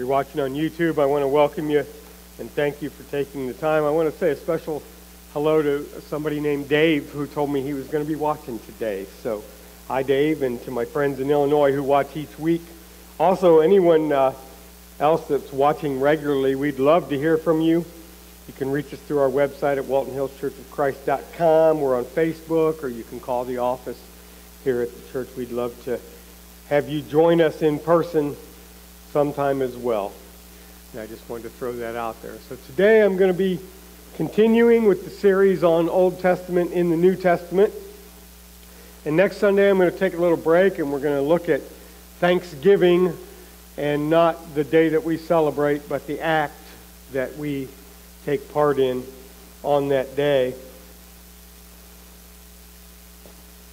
you're watching on YouTube, I want to welcome you and thank you for taking the time. I want to say a special hello to somebody named Dave who told me he was going to be watching today. So, hi, Dave, and to my friends in Illinois who watch each week. Also, anyone uh, else that's watching regularly, we'd love to hear from you. You can reach us through our website at waltonhillschurchofchrist.com. We're on Facebook, or you can call the office here at the church. We'd love to have you join us in person sometime as well. And I just wanted to throw that out there. So today I'm going to be continuing with the series on Old Testament in the New Testament. And next Sunday I'm going to take a little break and we're going to look at Thanksgiving and not the day that we celebrate, but the act that we take part in on that day.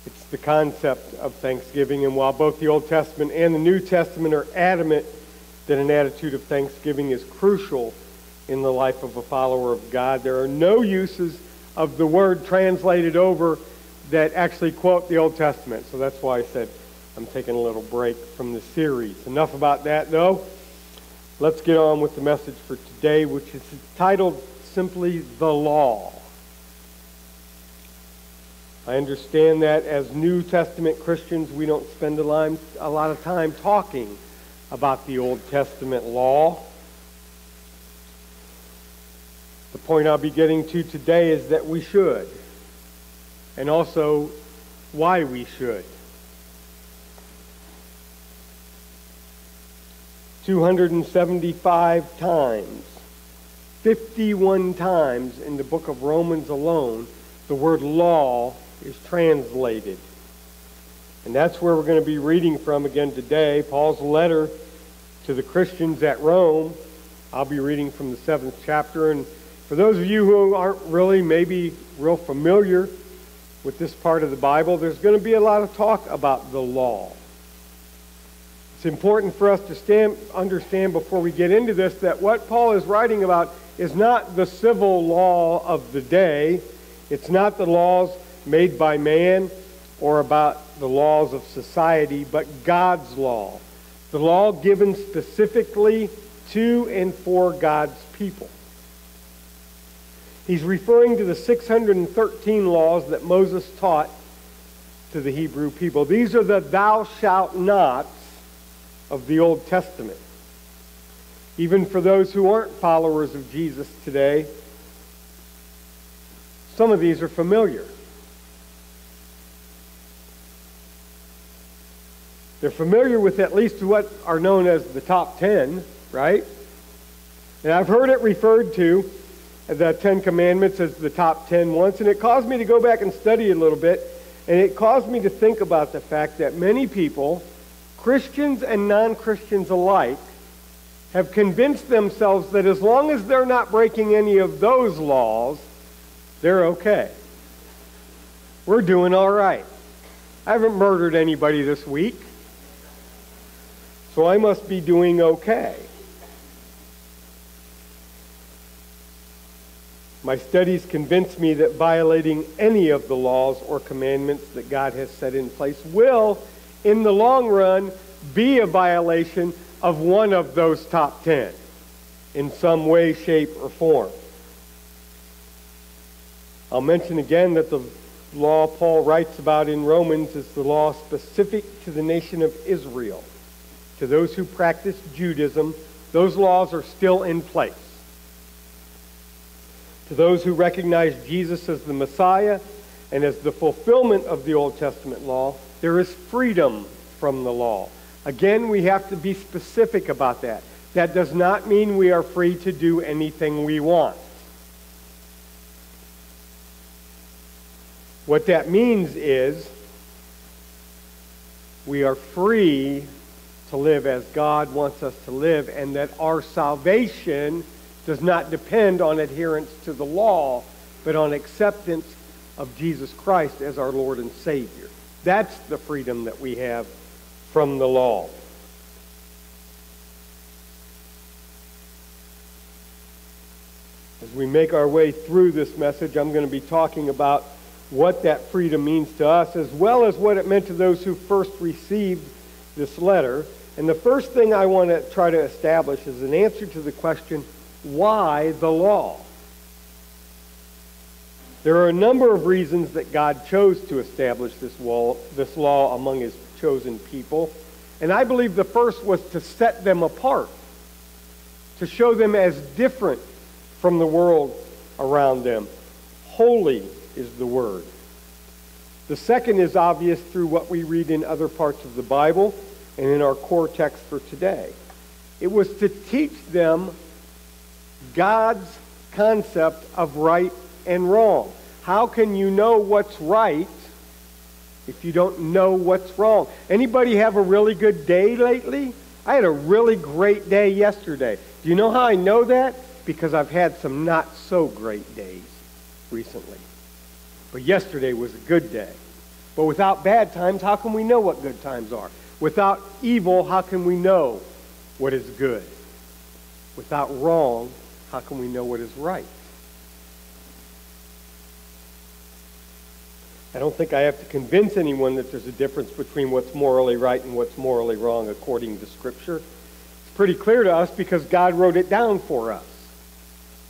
It's the concept of Thanksgiving, and while both the Old Testament and the New Testament are adamant that an attitude of thanksgiving is crucial in the life of a follower of God, there are no uses of the word translated over that actually quote the Old Testament. So that's why I said I'm taking a little break from the series. Enough about that, though. Let's get on with the message for today, which is titled simply The Law. I understand that as New Testament Christians, we don't spend a lot of time talking about the Old Testament law. The point I'll be getting to today is that we should, and also why we should. 275 times, 51 times in the book of Romans alone, the word law is translated. And that's where we're going to be reading from again today. Paul's letter to the Christians at Rome. I'll be reading from the seventh chapter. And for those of you who aren't really maybe real familiar with this part of the Bible, there's going to be a lot of talk about the law. It's important for us to stand, understand before we get into this that what Paul is writing about is not the civil law of the day. It's not the laws made by man or about the laws of society, but God's law. The law given specifically to and for God's people. He's referring to the 613 laws that Moses taught to the Hebrew people. These are the thou shalt nots of the Old Testament. Even for those who aren't followers of Jesus today, some of these are familiar. They're familiar with at least what are known as the top 10, right? And I've heard it referred to, the Ten Commandments, as the top 10 once, and it caused me to go back and study a little bit, and it caused me to think about the fact that many people, Christians and non Christians alike, have convinced themselves that as long as they're not breaking any of those laws, they're okay. We're doing all right. I haven't murdered anybody this week so I must be doing okay. My studies convince me that violating any of the laws or commandments that God has set in place will, in the long run, be a violation of one of those top ten in some way, shape, or form. I'll mention again that the law Paul writes about in Romans is the law specific to the nation of Israel to those who practice Judaism, those laws are still in place. To those who recognize Jesus as the Messiah and as the fulfillment of the Old Testament law, there is freedom from the law. Again, we have to be specific about that. That does not mean we are free to do anything we want. What that means is we are free to live as God wants us to live, and that our salvation does not depend on adherence to the law, but on acceptance of Jesus Christ as our Lord and Savior. That's the freedom that we have from the law. As we make our way through this message, I'm going to be talking about what that freedom means to us, as well as what it meant to those who first received this letter And the first thing I want to try to establish is an answer to the question, why the law? There are a number of reasons that God chose to establish this, wall, this law among his chosen people. And I believe the first was to set them apart, to show them as different from the world around them. Holy is the word. The second is obvious through what we read in other parts of the Bible and in our core text for today. It was to teach them God's concept of right and wrong. How can you know what's right if you don't know what's wrong? Anybody have a really good day lately? I had a really great day yesterday. Do you know how I know that? Because I've had some not so great days recently. But yesterday was a good day. But without bad times, how can we know what good times are? Without evil, how can we know what is good? Without wrong, how can we know what is right? I don't think I have to convince anyone that there's a difference between what's morally right and what's morally wrong according to Scripture. It's pretty clear to us because God wrote it down for us.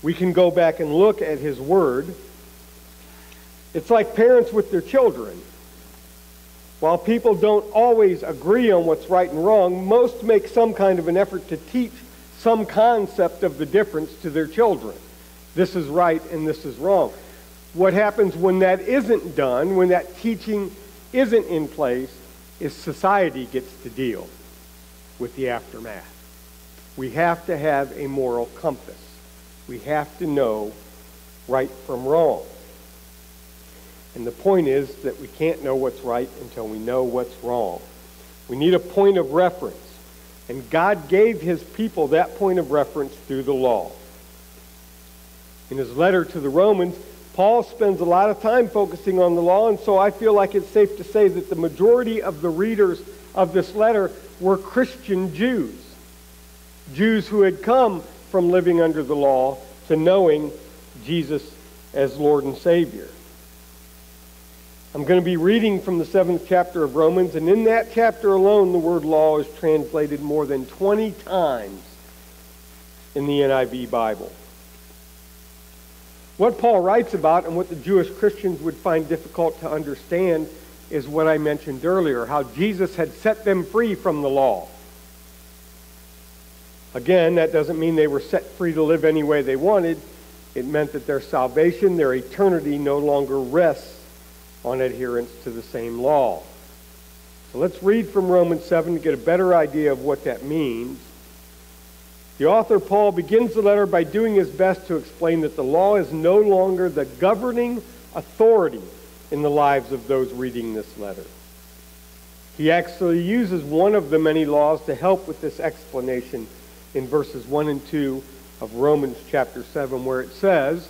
We can go back and look at His Word. It's like parents with their children. While people don't always agree on what's right and wrong, most make some kind of an effort to teach some concept of the difference to their children. This is right and this is wrong. What happens when that isn't done, when that teaching isn't in place, is society gets to deal with the aftermath. We have to have a moral compass. We have to know right from wrong. And the point is that we can't know what's right until we know what's wrong. We need a point of reference. And God gave his people that point of reference through the law. In his letter to the Romans, Paul spends a lot of time focusing on the law, and so I feel like it's safe to say that the majority of the readers of this letter were Christian Jews. Jews who had come from living under the law to knowing Jesus as Lord and Savior. I'm going to be reading from the seventh chapter of Romans, and in that chapter alone, the word law is translated more than 20 times in the NIV Bible. What Paul writes about and what the Jewish Christians would find difficult to understand is what I mentioned earlier how Jesus had set them free from the law. Again, that doesn't mean they were set free to live any way they wanted. It meant that their salvation, their eternity, no longer rests on adherence to the same law. So let's read from Romans 7 to get a better idea of what that means. The author, Paul, begins the letter by doing his best to explain that the law is no longer the governing authority in the lives of those reading this letter. He actually uses one of the many laws to help with this explanation in verses 1 and 2 of Romans chapter 7, where it says,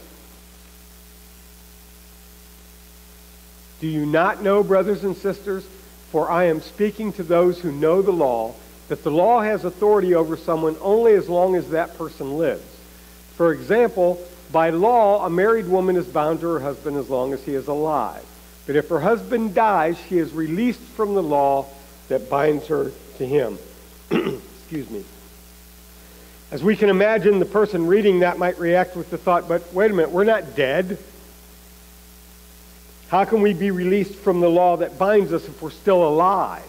Do you not know, brothers and sisters, for I am speaking to those who know the law, that the law has authority over someone only as long as that person lives. For example, by law, a married woman is bound to her husband as long as he is alive. But if her husband dies, she is released from the law that binds her to him. Excuse me. As we can imagine, the person reading that might react with the thought, but wait a minute, we're not dead. How can we be released from the law that binds us if we're still alive?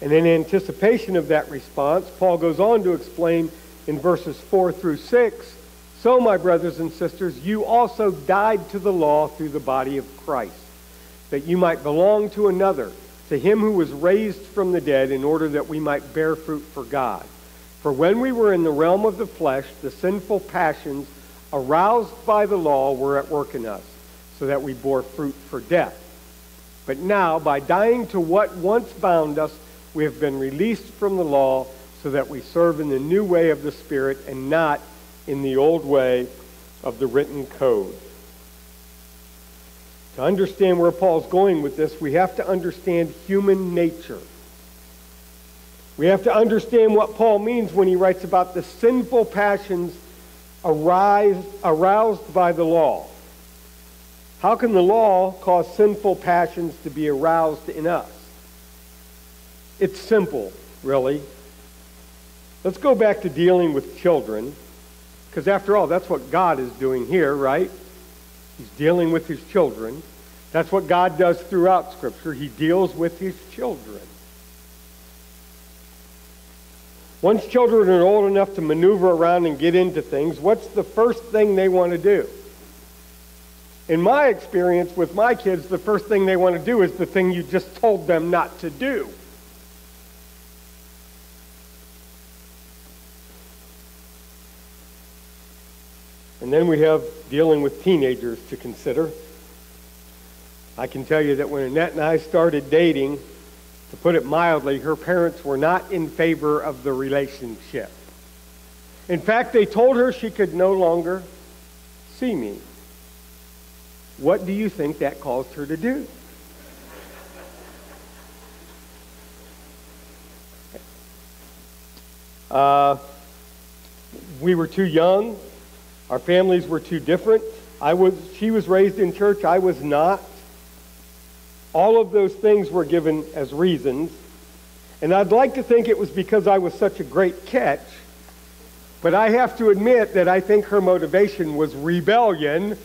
And in anticipation of that response, Paul goes on to explain in verses 4 through 6 So, my brothers and sisters, you also died to the law through the body of Christ, that you might belong to another, to him who was raised from the dead, in order that we might bear fruit for God. For when we were in the realm of the flesh, the sinful passions aroused by the law were at work in us, so that we bore fruit for death. But now, by dying to what once bound us, we have been released from the law so that we serve in the new way of the Spirit and not in the old way of the written code. To understand where Paul's going with this, we have to understand human nature. We have to understand what Paul means when he writes about the sinful passions aroused by the law. How can the law cause sinful passions to be aroused in us? It's simple, really. Let's go back to dealing with children, because after all, that's what God is doing here, right? He's dealing with his children. That's what God does throughout Scripture. He deals with his children. Once children are old enough to maneuver around and get into things, what's the first thing they want to do? In my experience with my kids, the first thing they want to do is the thing you just told them not to do. And then we have dealing with teenagers to consider. I can tell you that when Annette and I started dating, to put it mildly, her parents were not in favor of the relationship. In fact, they told her she could no longer see me. What do you think that caused her to do? Uh, we were too young. Our families were too different. I was, she was raised in church. I was not. All of those things were given as reasons. And I'd like to think it was because I was such a great catch. But I have to admit that I think her motivation was rebellion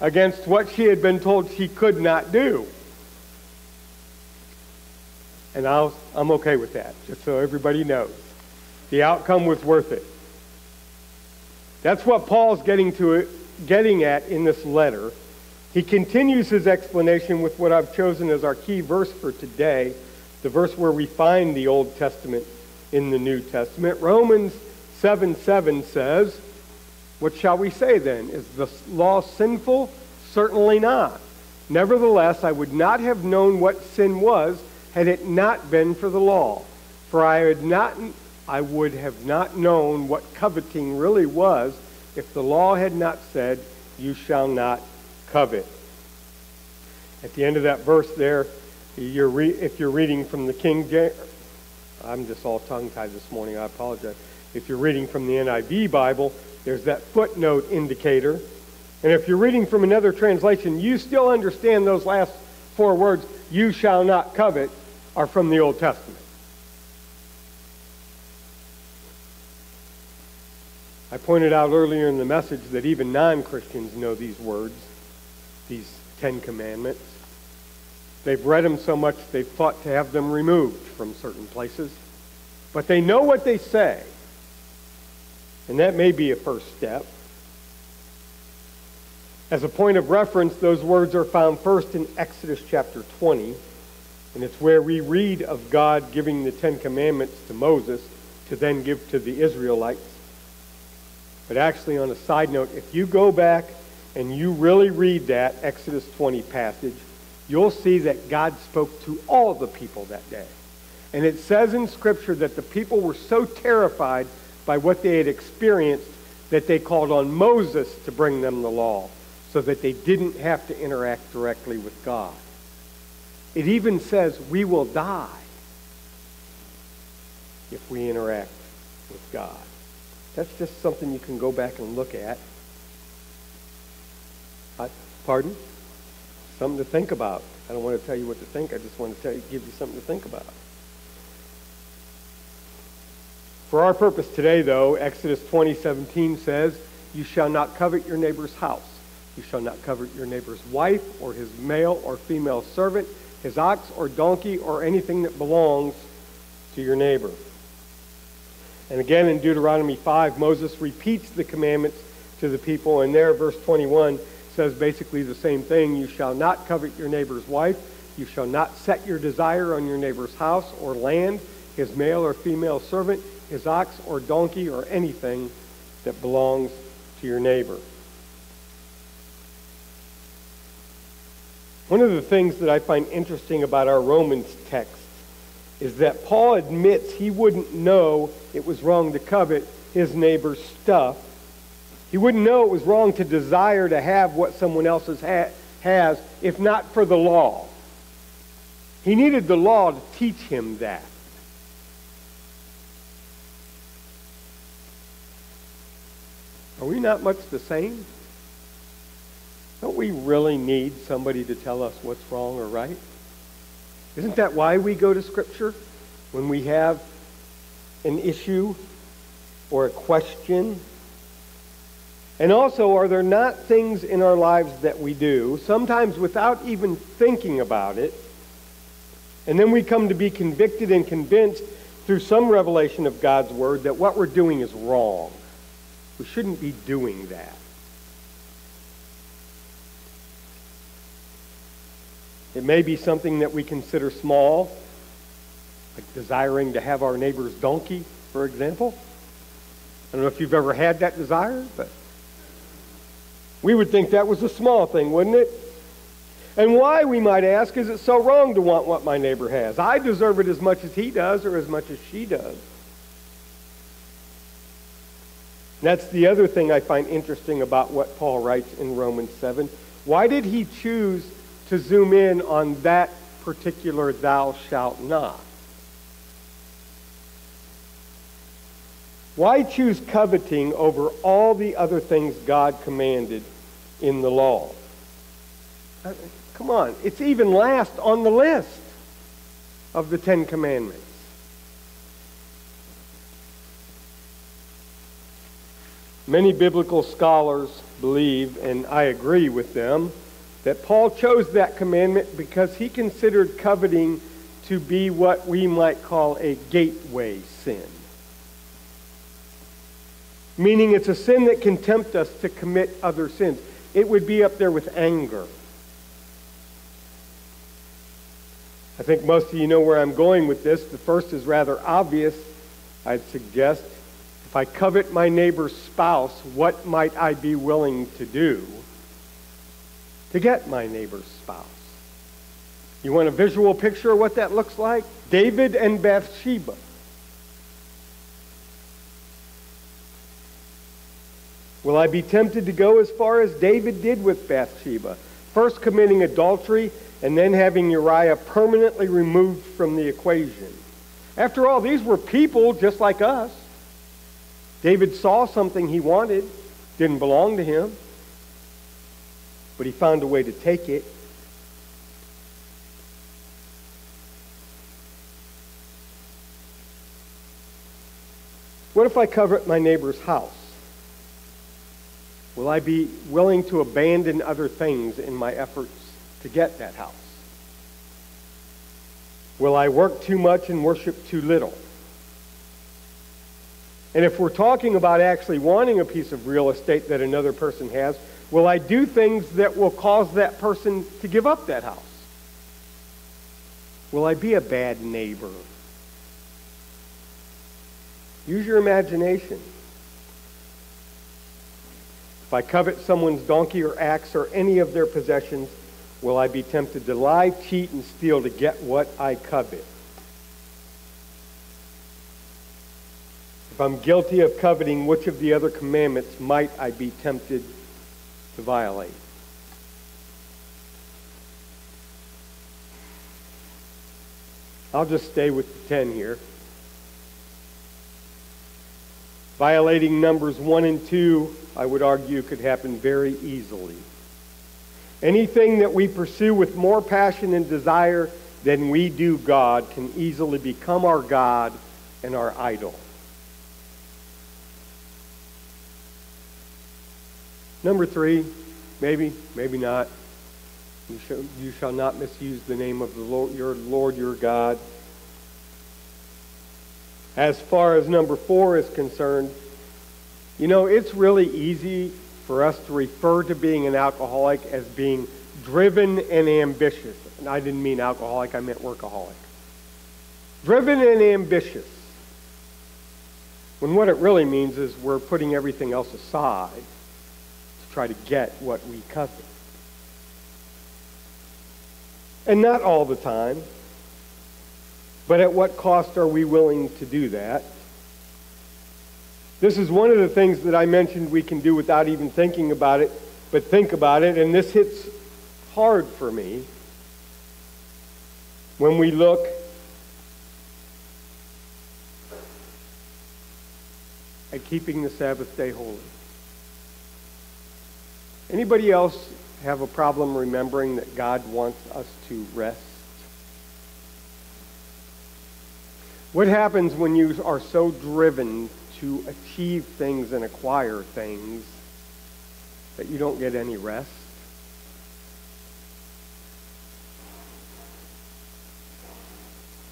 against what she had been told she could not do. And i am okay with that, just so everybody knows. The outcome was worth it. That's what Paul's getting, to getting at in this letter. He continues his explanation with what I've chosen as our key verse for today, the verse where we find the Old Testament in the New Testament. Romans 7 7 says, What shall we say then? Is the law sinful? Certainly not. Nevertheless, I would not have known what sin was had it not been for the law. For I would not I would have not known what coveting really was if the law had not said, You shall not covet. At the end of that verse there, you're re- if you're reading from the King James, I'm just all tongue tied this morning, I apologize. If you're reading from the NIV Bible, there's that footnote indicator. And if you're reading from another translation, you still understand those last four words, you shall not covet, are from the Old Testament. I pointed out earlier in the message that even non Christians know these words, these Ten Commandments. They've read them so much they've fought to have them removed from certain places. But they know what they say. And that may be a first step. As a point of reference, those words are found first in Exodus chapter 20. And it's where we read of God giving the Ten Commandments to Moses to then give to the Israelites. But actually, on a side note, if you go back and you really read that Exodus 20 passage, you'll see that God spoke to all the people that day. And it says in Scripture that the people were so terrified by what they had experienced that they called on Moses to bring them the law so that they didn't have to interact directly with God. It even says we will die if we interact with God. That's just something you can go back and look at. I, pardon? Something to think about. I don't want to tell you what to think. I just want to tell you, give you something to think about. For our purpose today, though, Exodus 20:17 says, "You shall not covet your neighbor's house. You shall not covet your neighbor's wife or his male or female servant, his ox or donkey, or anything that belongs to your neighbor." And again in Deuteronomy 5, Moses repeats the commandments to the people, and there, verse 21 says basically the same thing. You shall not covet your neighbor's wife. You shall not set your desire on your neighbor's house or land, his male or female servant, his ox or donkey, or anything that belongs to your neighbor. One of the things that I find interesting about our Romans text is that Paul admits he wouldn't know it was wrong to covet his neighbor's stuff. He wouldn't know it was wrong to desire to have what someone else ha- has if not for the law. He needed the law to teach him that. Are we not much the same? Don't we really need somebody to tell us what's wrong or right? Isn't that why we go to Scripture? when we have an issue or a question? And also, are there not things in our lives that we do, sometimes without even thinking about it, and then we come to be convicted and convinced through some revelation of God's Word that what we're doing is wrong? We shouldn't be doing that. It may be something that we consider small, like desiring to have our neighbor's donkey, for example. I don't know if you've ever had that desire, but we would think that was a small thing, wouldn't it? And why, we might ask, is it so wrong to want what my neighbor has? I deserve it as much as he does or as much as she does. That's the other thing I find interesting about what Paul writes in Romans 7. Why did he choose to zoom in on that particular thou shalt not? Why choose coveting over all the other things God commanded in the law? Uh, come on, it's even last on the list of the Ten Commandments. Many biblical scholars believe, and I agree with them, that Paul chose that commandment because he considered coveting to be what we might call a gateway sin meaning it's a sin that can tempt us to commit other sins. It would be up there with anger. I think most of you know where I'm going with this. The first is rather obvious, I'd suggest. If I covet my neighbor's spouse, what might I be willing to do to get my neighbor's spouse? You want a visual picture of what that looks like? David and Bathsheba. Will I be tempted to go as far as David did with Bathsheba, first committing adultery and then having Uriah permanently removed from the equation? After all, these were people just like us. David saw something he wanted, didn't belong to him, but he found a way to take it. What if I covet my neighbor's house? Will I be willing to abandon other things in my efforts to get that house? Will I work too much and worship too little? And if we're talking about actually wanting a piece of real estate that another person has, will I do things that will cause that person to give up that house? Will I be a bad neighbor? Use your imagination. If I covet someone's donkey or axe or any of their possessions, will I be tempted to lie, cheat, and steal to get what I covet? If I'm guilty of coveting, which of the other commandments might I be tempted to violate? I'll just stay with the 10 here. Violating numbers 1 and 2, I would argue, could happen very easily. Anything that we pursue with more passion and desire than we do God can easily become our God and our idol. Number three, maybe, maybe not. You shall, you shall not misuse the name of the Lord, your Lord your God. As far as number four is concerned, you know, it's really easy for us to refer to being an alcoholic as being driven and ambitious. And I didn't mean alcoholic, I meant workaholic. Driven and ambitious. When what it really means is we're putting everything else aside to try to get what we covet. And not all the time. But at what cost are we willing to do that? This is one of the things that I mentioned we can do without even thinking about it, but think about it, and this hits hard for me when we look at keeping the Sabbath day holy. Anybody else have a problem remembering that God wants us to rest? What happens when you are so driven to achieve things and acquire things that you don't get any rest?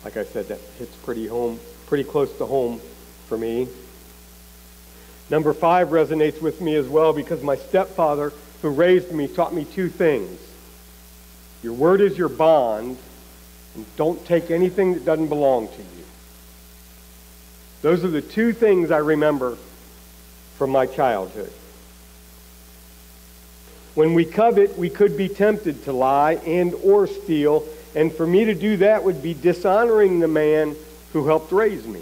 Like I said, that hits pretty home, pretty close to home for me. Number five resonates with me as well because my stepfather, who raised me, taught me two things. Your word is your bond, and don't take anything that doesn't belong to you. Those are the two things I remember from my childhood. When we covet, we could be tempted to lie and or steal and for me to do that would be dishonoring the man who helped raise me.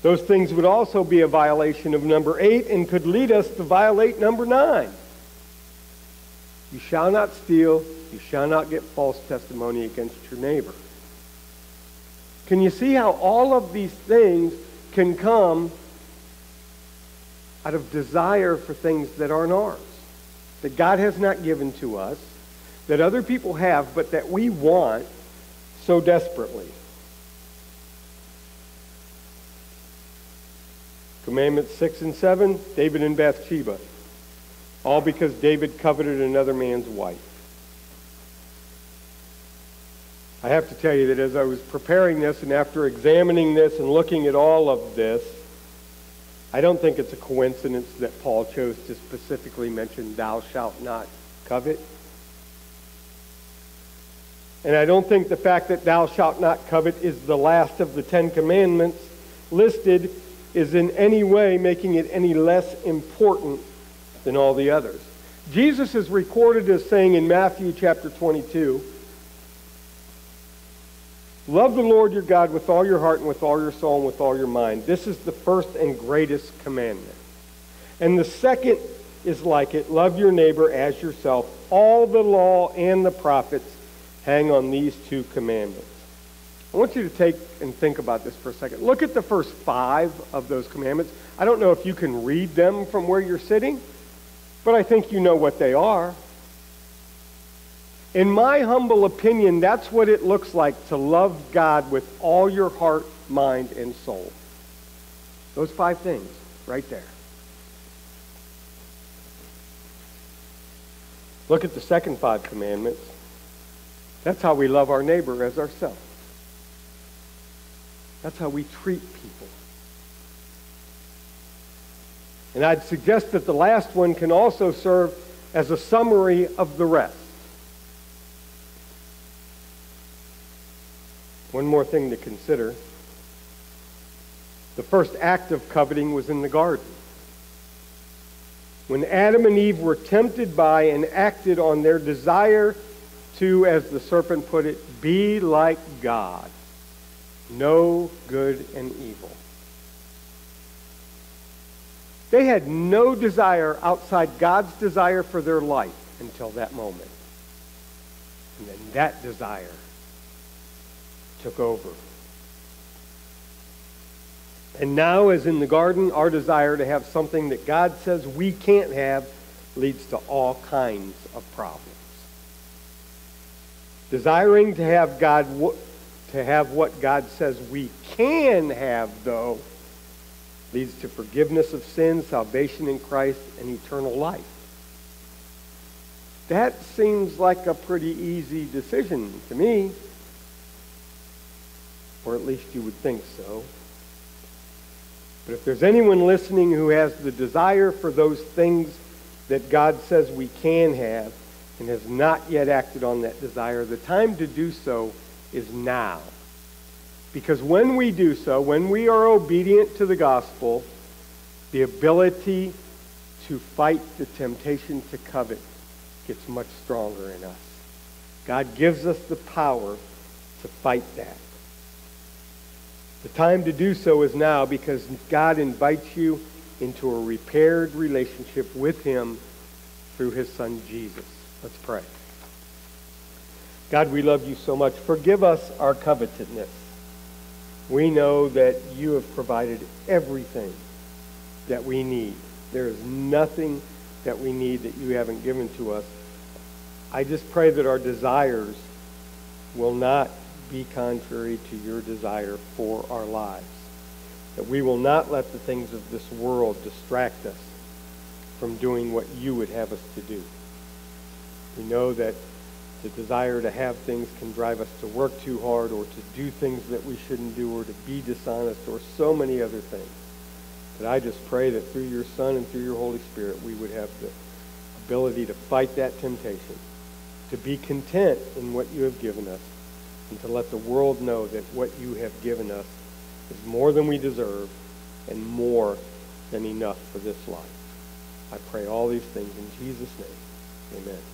Those things would also be a violation of number eight and could lead us to violate number nine. You shall not steal. You shall not get false testimony against your neighbor. Can you see how all of these things can come out of desire for things that aren't ours, that God has not given to us, that other people have, but that we want so desperately. Commandments 6 and 7, David and Bathsheba. All because David coveted another man's wife. I have to tell you that as I was preparing this and after examining this and looking at all of this, I don't think it's a coincidence that Paul chose to specifically mention, Thou shalt not covet. And I don't think the fact that thou shalt not covet is the last of the Ten Commandments listed is in any way making it any less important than all the others. Jesus is recorded as saying in Matthew chapter 22, Love the Lord your God with all your heart and with all your soul and with all your mind. This is the first and greatest commandment. And the second is like it love your neighbor as yourself. All the law and the prophets hang on these two commandments. I want you to take and think about this for a second. Look at the first five of those commandments. I don't know if you can read them from where you're sitting, but I think you know what they are. In my humble opinion, that's what it looks like to love God with all your heart, mind, and soul. Those five things right there. Look at the second five commandments. That's how we love our neighbor as ourselves. That's how we treat people. And I'd suggest that the last one can also serve as a summary of the rest. One more thing to consider. The first act of coveting was in the garden. When Adam and Eve were tempted by and acted on their desire to, as the serpent put it, be like God, know good and evil. They had no desire outside God's desire for their life until that moment. And then that desire took over. And now, as in the garden, our desire to have something that God says we can't have leads to all kinds of problems. Desiring to have God to have what God says we can have though leads to forgiveness of sins, salvation in Christ, and eternal life. That seems like a pretty easy decision to me. Or at least you would think so. But if there's anyone listening who has the desire for those things that God says we can have, and has not yet acted on that desire, the time to do so is now. Because when we do so, when we are obedient to the gospel, the ability to fight the temptation to covet gets much stronger in us. God gives us the power to fight that. The time to do so is now because God invites you into a repaired relationship with Him through His Son Jesus. Let's pray. God, we love you so much. Forgive us our covetousness. We know that you have provided everything that we need. There is nothing that we need that you haven't given to us. I just pray that our desires will not be contrary to your desire for our lives. That we will not let the things of this world distract us from doing what you would have us to do. We know that the desire to have things can drive us to work too hard or to do things that we shouldn't do or to be dishonest or so many other things. But I just pray that through your Son and through your Holy Spirit, we would have the ability to fight that temptation, to be content in what you have given us, and to let the world know that what you have given us is more than we deserve and more than enough for this life. I pray all these things in Jesus' name. Amen.